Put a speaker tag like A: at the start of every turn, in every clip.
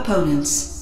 A: opponents.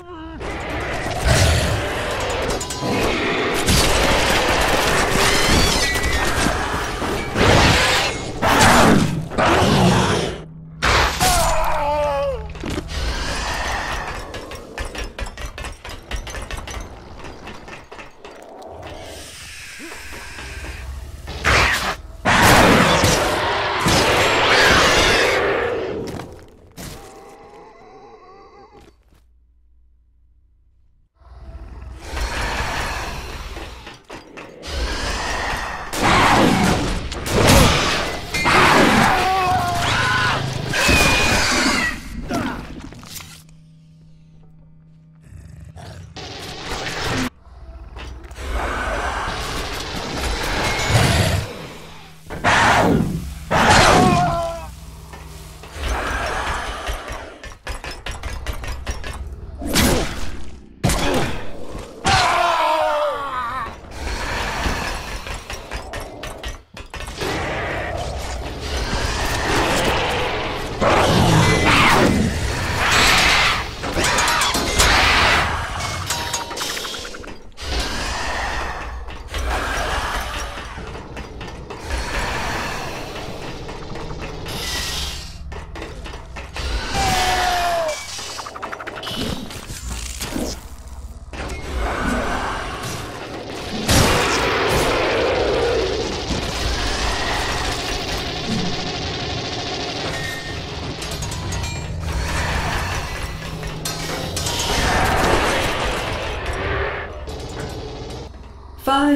A: Ugh.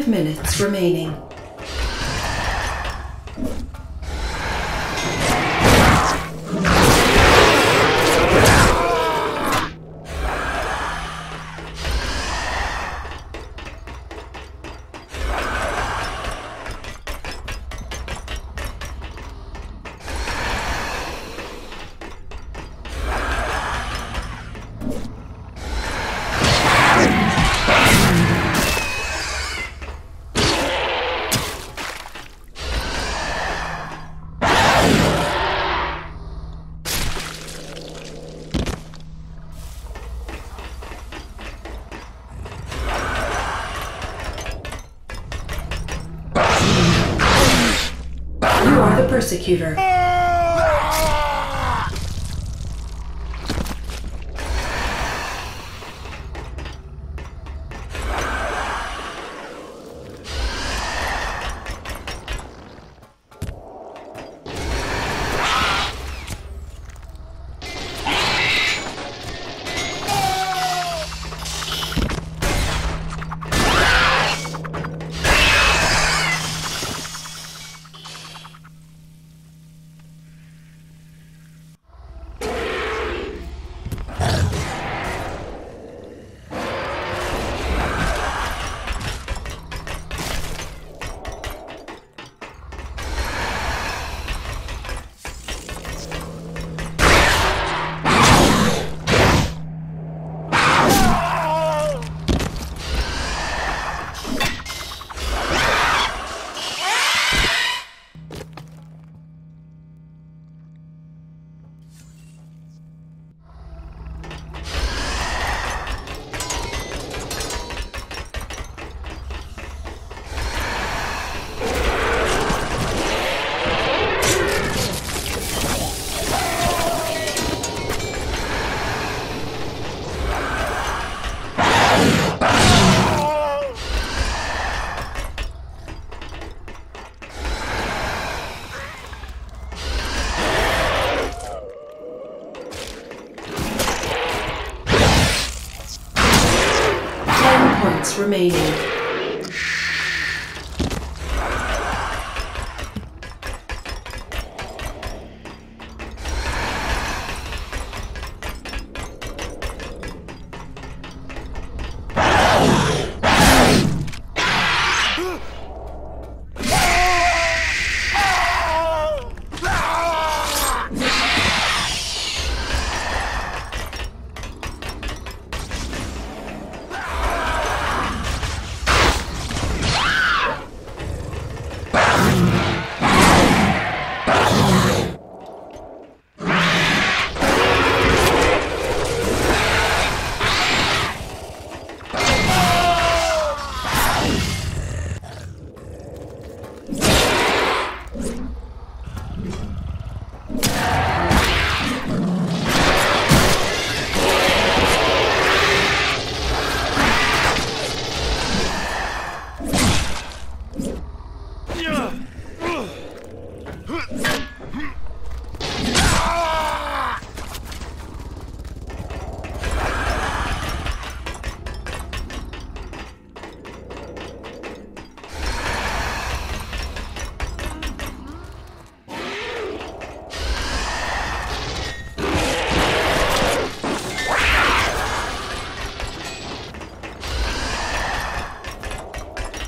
A: Minutes remaining. Persecutor. Remaining.